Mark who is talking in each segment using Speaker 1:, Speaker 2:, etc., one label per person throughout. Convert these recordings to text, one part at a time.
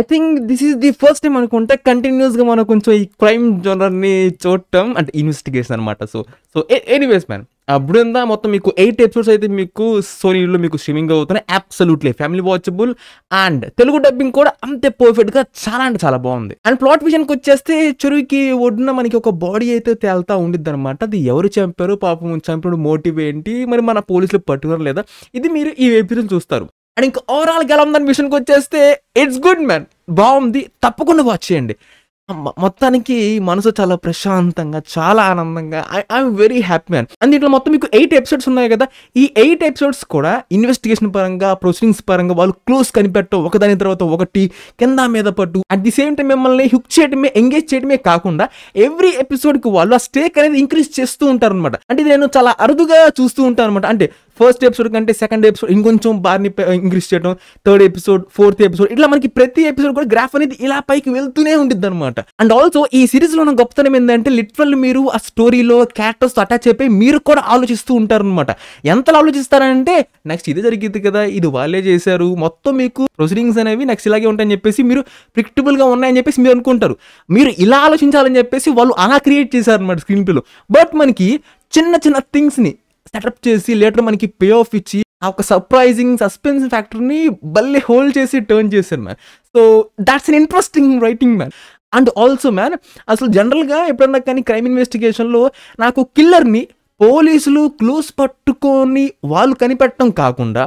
Speaker 1: I think this is the first time అనుకుంటే కంటిన్యూస్గా మనం కొంచెం ఈ క్రైమ్ జోనర్ని చూడటం అంటే ఇన్వెస్టిగేషన్ అనమాట సో సో ఎనీవేస్ మ్యాన్ ఆ బృందా మొత్తం మీకు ఎయిట్ ఎపిసోడ్స్ అయితే మీకు సోనీలో మీకు స్ట్రీమింగ్ అవుతున్నాయి. Absolutely family watchable and Telugu dubbing కూడా అంతే పర్ఫెక్ట్గా చాలా అంటే చాలా బాగుంది. అండ్ ప్లాట్ విజన్కి వచ్చేస్తే చెరువుకి ఒడ్డున మనకి ఒక బాడీ అయితే తేలుతా ఉండిద్ది అనమాట అది ఎవరు చంపారు పాపం చంపిన మోటివ్ ఏంటి? మరి మన పోలీసులు పట్టుకున్నారు లేదా? ఇది మీరు ఈ ఎపిసోడ్ చూస్తారు. అండ్ ఇంకా ఓవరాల్గా ఎలా ఉందని విషయానికి వచ్చేస్తే ఇట్స్ గుడ్ మ్యాన్ బాగుంది. తప్పకుండా వాచ్ చేయండి. మొత్తానికి మనసు చాలా ప్రశాంతంగా చాలా ఆనందంగా I'm very happy man and దీంట్లో మొత్తం మీకు ఎయిట్ ఎపిసోడ్స్ ఉన్నాయి కదా. ఈ ఎయిట్ ఎపిసోడ్స్ కూడా ఇన్వెస్టిగేషన్ పరంగా ప్రొసీడింగ్స్ పరంగా వాళ్ళు క్లోజ్ కనిపెట్టడం ఒకదాని తర్వాత ఒకటి కింద మీద పట్టు. అట్ ది సేమ్ టైం మిమ్మల్ని హుక్ చేయడమే ఎంగేజ్ చేయడమే కాకుండా ఎవ్రీ ఎపిసోడ్కి వాళ్ళు ఆ స్టేక్ అనేది ఇంక్రీజ్ చేస్తూ ఉంటారు అనమాట అంటే నేను చాలా అరుదుగా చూస్తూ ఉంటాను అనమాట అంటే ఫస్ట్ ఎపిసోడ్ కంటే సెకండ్ ఎపిసోడ్ ఇంకొంచెం బార్ని ఇంక్రీస్ చేయడం థర్డ్ ఎపిసోడ్ ఫోర్త్ ఎపిసోడ్ ఇట్లా మనకి ప్రతి ఎపిసోడ్ కూడా గ్రాఫ్ అనేది ఇలా పైకి వెళ్తూనే ఉంటుంది అనమాట అండ్ ఆల్సో ఈ సిరీస్లో ఉన్న గొప్పతనం ఏంటంటే లిటరల్ మీరు ఆ స్టోరీలో క్యారెక్టర్స్ అటాచ్ అయిపోయి మీరు కూడా ఆలోచిస్తూ ఉంటారు అనమాట ఎంతలా ఆలోచిస్తారంటే నెక్స్ట్ ఇది జరిగింది కదా ఇది వాళ్ళే చేశారు మొత్తం మీకు ప్రొసీడింగ్స్ అనేవి నెక్స్ట్ ఇలాగే ఉంటాయని చెప్పేసి మీరు ప్రిక్టబుల్గా ఉన్నాయని చెప్పేసి మీరు అనుకుంటారు. మీరు ఇలా ఆలోచించాలని చెప్పేసి వాళ్ళు అలా క్రియేట్ చేశారు అనమాట స్క్రీన్ ప్లేలో బట్ మనకి చిన్న చిన్న థింగ్స్ని సెటప్ చేసి లేటర్ మనకి పే ఆఫ్ ఇచ్చి ఆ ఒక సర్ప్రైజింగ్ సస్పెన్స్ ఫ్యాక్టర్ని బల్లి హోల్డ్ చేసి టర్న్ చేశారు man so that's an interesting writing man and also man అసలు జనరల్గా ఎప్పుడన్నా కానీ క్రైమ్ ఇన్వెస్టిగేషన్లో నాకు కిల్లర్ని పోలీసులు క్లూస్ పట్టుకొని వాళ్ళు కనిపెట్టడం కాకుండా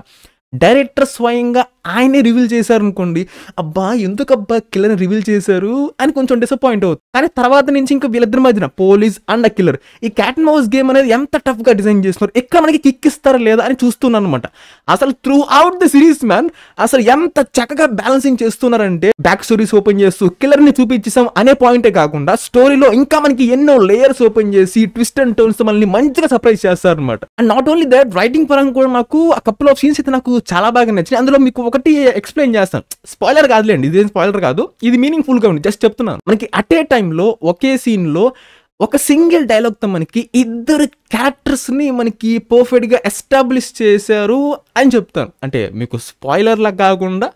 Speaker 1: డైరెక్టర్ స్వయంగా ఆయనే రివీల్ చేశారు అనుకోండి అబ్బా ఎందుకు అబ్బా కిల్లర్ రివీల్ చేశారు? అని కొంచెం డిసప్పాయింట్ అవుతుంది కానీ తర్వాత నుంచి ఇంకా వీళ్ళిద్దరి మధ్యన పోలీస్ అండ్ కిల్లర్ ఈ క్యాట్ మౌస్ గేమ్ అనేది ఎంత టఫ్గా డిజైన్ చేస్తున్నారు? ఎక్కడ మనకి కిక్ ఇస్తారా లేదా అని చూస్తున్నాను అనమాట అసలు throughout the series man అసలు ఎంత చక్కగా బ్యాలెన్సింగ్ చేస్తున్నారంటే బ్యాక్ స్టోరీస్ ఓపెన్ చేస్తూ కిల్లర్ని చూపించేసాం అనే పాయింటే కాకుండా స్టోరీలో ఇంకా మనకి ఎన్నో లేయర్స్ ఓపెన్ చేసి ట్విస్ట్ అండ్ టర్న్స్ మనల్ని మంచిగా సర్ప్రైజ్ చేస్తారు అనమాట and not only that writing పరంగా కూడా నాకు ఆ కపుల్ ఆఫ్ సీన్స్ అయితే నాకు చాలా బాగా నచ్చింది. అందులో మీకు ఒకటి ఎక్స్ప్లెయిన్ చేస్తాను. స్పాయిలర్ కాదులేండి ఇదేం స్పాయిలర్ కాదు. ఇది మీనింగ్ఫుల్గా ఉంది జస్ట్ చెప్తున్నాను. మనకి అట్ ఏ టైంలో ఒకే సీన్లో ఒక సింగిల్ డైలాగ్తో మనకి ఇద్దరు క్యారెక్టర్స్ని మనకి పర్ఫెక్ట్గా ఎస్టాబ్లిష్ చేశారు అని చెప్తాను. అంటే మీకు స్పాయిలర్లా కాకుండా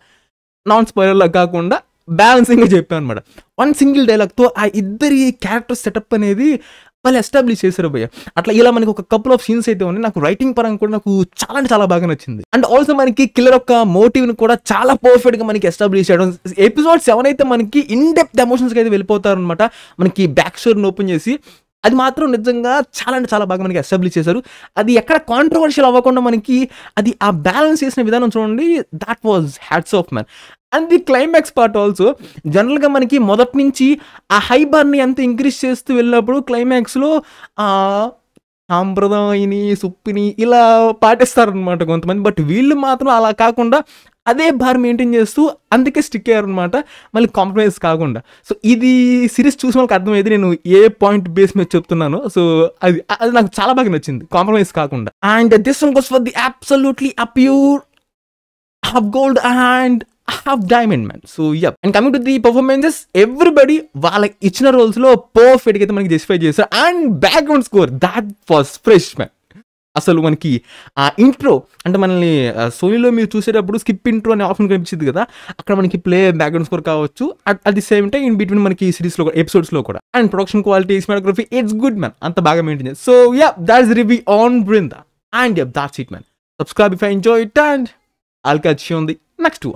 Speaker 1: నాన్ స్పాయిలర్లా కాకుండా బ్యాలెన్సింగ్గా చెప్పాను అనమాట. వన్ సింగిల్ డైలాగ్తో ఆ ఇద్దరి క్యారెక్టర్ సెటప్ అనేది వాళ్ళు ఎస్టాబ్లిష్ చేశారు భయ్య. అట్లా ఇలా మనకి ఒక కపుల్ ఆఫ్ సీన్స్ అయితే ఉన్నాయి. నాకు రైటింగ్ పరంగా కూడా నాకు చాలా అంటే చాలా బాగా నచ్చింది. అండ్ ఆల్సో మనకి కిల్లర్ యొక్క మోటివ్ని కూడా చాలా పర్ఫెక్ట్గా మనకి ఎస్టాబ్లిష్ చేయడం. ఎపిసోడ్ సెవెన్ అయితే మనకి ఇన్ డెప్త్ ఎమోషన్స్ అయితే వెళ్ళిపోతారు అనమాట మనకి బ్యాక్ స్టోరీని ఓపెన్ చేసి అది మాత్రం నిజంగా చాలా అంటే చాలా బాగా మనకి ఎస్టాబ్లిష్ చేశారు. అది ఎక్కడ కాంట్రవర్షియల్ అవ్వకుండా మనకి అది ఆ బ్యాలెన్స్ చేసిన విధానం చూడండి that was hats off man and the climax part also జనరల్గా మనకి మొదటి నుంచి ఆ హై బార్ని ఎంత ఇంక్రీజ్ చేస్తూ వెళ్ళినప్పుడు క్లైమాక్స్లో సాంప్రదాయని సుప్పిని ఇలా పాటిస్తారనమాట కొంతమంది. బట్ వీళ్ళు మాత్రం అలా కాకుండా అదే బార్ మెయింటైన్ చేస్తూ అందుకే స్టిక్ అయ్యారనమాట మళ్ళీ కాంప్రమైజ్ కాకుండా. సో ఇది సిరీస్ చూసిన వాళ్ళకి అర్థమైంది నేను ఏ పాయింట్ బేస్ మీద చెప్తున్నాను. సో అది అది నాకు చాలా బాగా నచ్చింది. కాంప్రమైజ్ కాకుండా. And this one goes for the absolutely a pure half gold and half diamond man so yup and coming to the performances everybody వాళ్ళకి ఇచ్చిన రోల్స్లో పర్ఫెక్ట్ అయితే మనకి జస్టిఫై చేస్తారు and background score that was fresh man అసలు మనకి ఆ intro అంటే మనల్ని సోనీలో మీరు చూసేటప్పుడు స్కిప్ ఇంట్రో అనే ఆప్షన్ కనిపించింది కదా? అక్కడ మనకి ప్లే బ్యాక్గ్రౌండ్ స్కోర్ కావచ్చు. At the same time in between మనకి సిరీస్లో ఎపిసోడ్స్లో కూడా. And production quality cinematography it's good man అంత బాగా మెయింటైన్ చేసి so yeah that's review on Brinda and yup that's it man subscribe if I enjoy it and all catch ఉంది next.